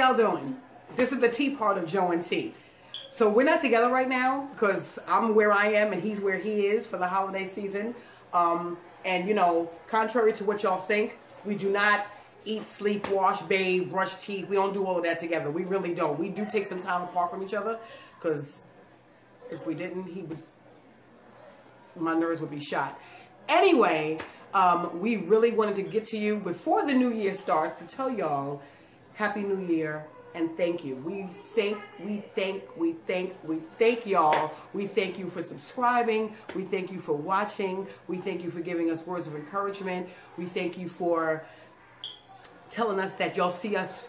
Y'all doing? This is the tea part of Joe and Tee. So we're not together right now because I'm where I am and he's where he is for the holiday season. Um, and you know, contrary to what y'all think, we do not eat, sleep, wash, bathe, brush teeth. We don't do all of that together. We really don't. We do take some time apart from each other because if we didn't, he would, my nerves would be shot. Anyway, um, we really wanted to get to you before the new year starts to tell y'all Happy New Year and thank you. We thank, we thank, we thank, we thank y'all. We thank you for subscribing. We thank you for watching. We thank you for giving us words of encouragement. We thank you for telling us that y'all see us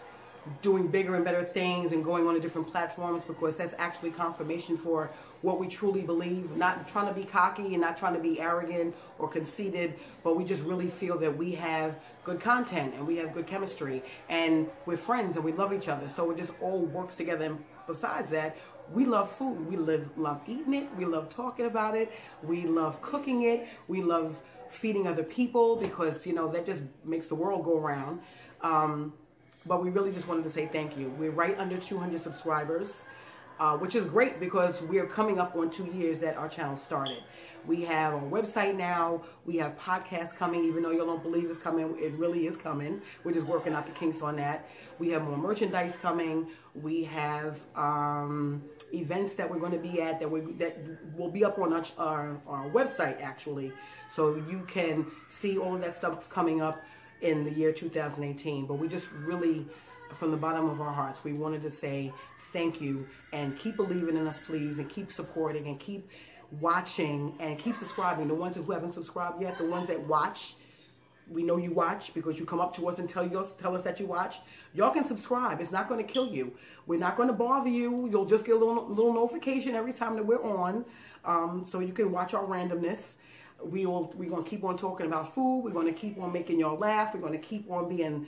doing bigger and better things and going on to different platforms because that's actually confirmation for what we truly believe. Not trying to be cocky and not trying to be arrogant or conceited, but we just really feel that we have good content and we have good chemistry and we're friends and we love each other. So it just all works together. And besides that, we love food. We live, love eating it. We love talking about it. We love cooking it. We love feeding other people because, you know, that just makes the world go around. Um, but we really just wanted to say thank you. We're right under 200 subscribers, uh, which is great because we're coming up on two years that our channel started. We have a website now. We have podcasts coming, even though you don't believe it's coming. It really is coming. We're just working out the kinks on that. We have more merchandise coming. We have um, events that we're going to be at that we that will be up on our, our, our website actually, so you can see all of that stuff coming up in the year 2018. But we just really, from the bottom of our hearts, we wanted to say thank you and keep believing in us, please, and keep supporting and keep watching and keep subscribing. The ones who haven't subscribed yet, the ones that watch, we know you watch because you come up to us and tell us tell us that you watch. Y'all can subscribe. It's not going to kill you. We're not going to bother you. You'll just get a little, little notification every time that we're on, um, so you can watch our randomness we will, we're going to keep on talking about food. We're going to keep on making y'all laugh. We're going to keep on being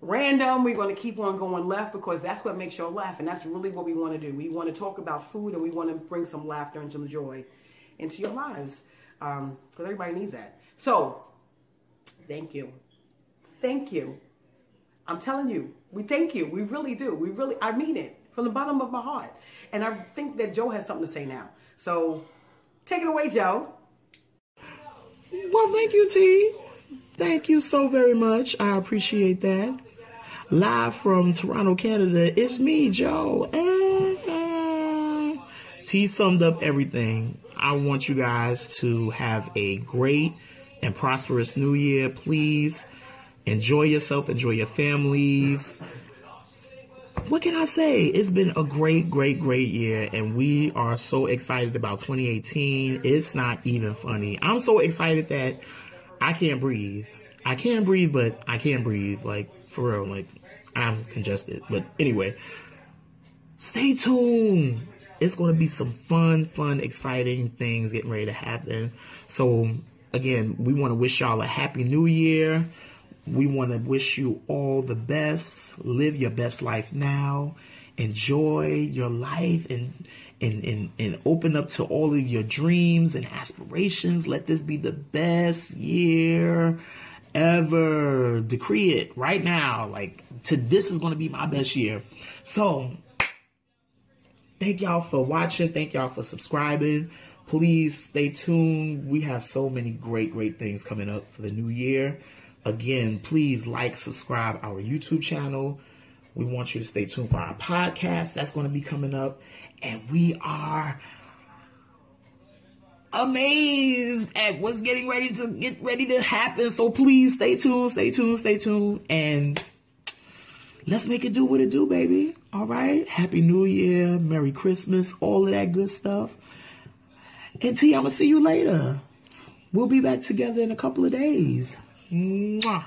random. We're going to keep on going left because that's what makes y'all laugh. And that's really what we want to do. We want to talk about food and we want to bring some laughter and some joy into your lives because um, everybody needs that. So, thank you. Thank you. I'm telling you, we thank you. We really do. We really, I mean it from the bottom of my heart. And I think that Joe has something to say now. So, take it away, Joe. Well, thank you, Tee. Thank you so very much. I appreciate that. Live from Toronto, Canada, it's me, Joe. Tee summed up everything. I want you guys to have a great and prosperous new year. Please enjoy yourself, enjoy your families what can I say? It's been a great, great, great year, and we are so excited about 2018. It's not even funny. I'm so excited that I can't breathe. I can breathe, but I can't breathe. Like, for real, like, I'm congested. But anyway, stay tuned. It's going to be some fun, fun, exciting things getting ready to happen. So, again, we want to wish y'all a happy new year. We want to wish you all the best. Live your best life now. Enjoy your life and and, and, and open up to all of your dreams and aspirations. Let this be the best year ever. Decree it right now. Like to this is going to be my best year. So thank y'all for watching. Thank y'all for subscribing. Please stay tuned. We have so many great, great things coming up for the new year. Again, please like, subscribe our YouTube channel. We want you to stay tuned for our podcast that's going to be coming up. And we are amazed at what's getting ready to get ready to happen. So please stay tuned, stay tuned, stay tuned. And let's make it do what it do, baby. All right. Happy New Year. Merry Christmas. All of that good stuff. And Tee, I'm to see you later. We'll be back together in a couple of days. Mwah.